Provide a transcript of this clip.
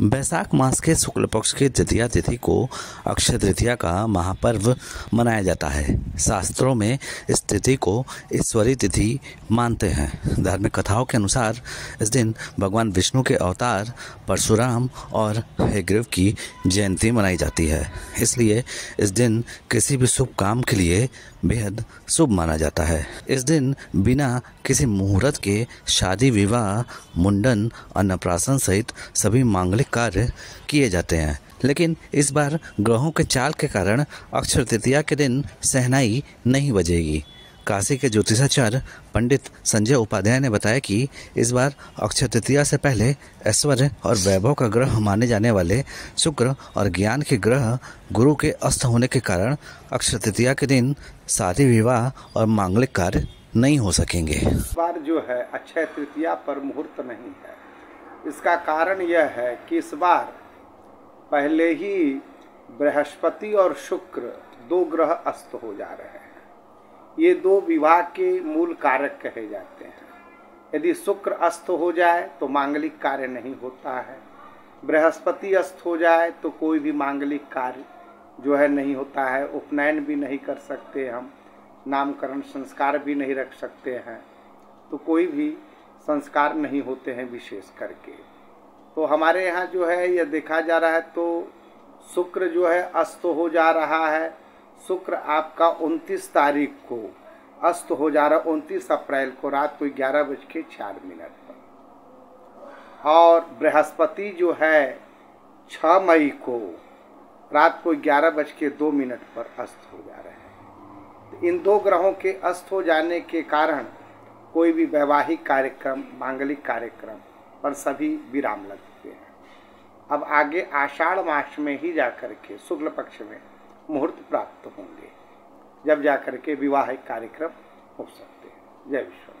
बैसाख मास के शुक्ल पक्ष की तृतीया तिथि को अक्षय तृतीया का महापर्व मनाया जाता है। शास्त्रों में इस तिथि को ईश्वरी तिथि मानते हैं। धार्मिक कथाओं के अनुसार इस दिन भगवान विष्णु के अवतार परशुराम और हेग्रीव की जयंती मनाई जाती है। इसलिए इस दिन किसी भी शुभ काम के लिए बेहद शुभ माना जाता है। इस दिन बिना किसी मुहूर्त के शादी, विवाह, मुंडन, अन्नप्राशन सहित सभी मांगलिक कार्य किए जाते हैं। लेकिन इस बार ग्रहों के चाल के कारण अक्षर तृतीया के दिन सहनाई नहीं बजेगी। काशी के ज्योतिषाचार्य पंडित संजय उपाध्याय ने बताया कि इस बार अक्षय तृतीया से पहले ऐश्वर्य और वैभव का ग्रह माने जाने वाले शुक्र और ज्ञान के ग्रह गुरु के अस्त होने के कारण अक्षय तृतीया के दिन शादी विवाह और मांगलिक कार्य नहीं हो सकेंगे। इस बार जो है अक्षय तृतीया पर मुहूर्त नहीं है। इसका कारण यह है कि इस बार पहले ही बृहस्पति और शुक्र दो ग्रह अस्त हो जा रहे हैं। ये दो विवाह के मूल कारक कहे जाते हैं। यदि शुक्र अस्त हो जाए तो मांगलिक कार्य नहीं होता है। बृहस्पति अस्त हो जाए तो कोई भी मांगलिक कार्य जो है नहीं होता है। उपनयन भी नहीं कर सकते हम। नामकरण संस्कार भी नहीं रख सकते हैं। तो कोई भी संस्कार नहीं होते हैं विशेष करके। तो हमारे यहाँ जो है यह देखा जा रहा है तो शुक्र जो है, अस्त हो जा रहा है। शुक्र आपका 29 तारीख को अस्त हो जा रहा है, उनतीस अप्रैल को रात को ग्यारह बज के चार मिनट पर। और बृहस्पति जो है छ मई को रात को ग्यारह बज के दो मिनट पर अस्त हो जा रहे हैं। इन दो ग्रहों के अस्त हो जाने के कारण कोई भी वैवाहिक कार्यक्रम, मांगलिक कार्यक्रम पर सभी विराम लगते हैं। अब आगे आषाढ़ मास में ही जाकर के शुक्ल पक्ष में मुहूर्त प्राप्त होंगे, जब जाकर के विवाहिक कार्यक्रम हो सकते हैं। जय विश्व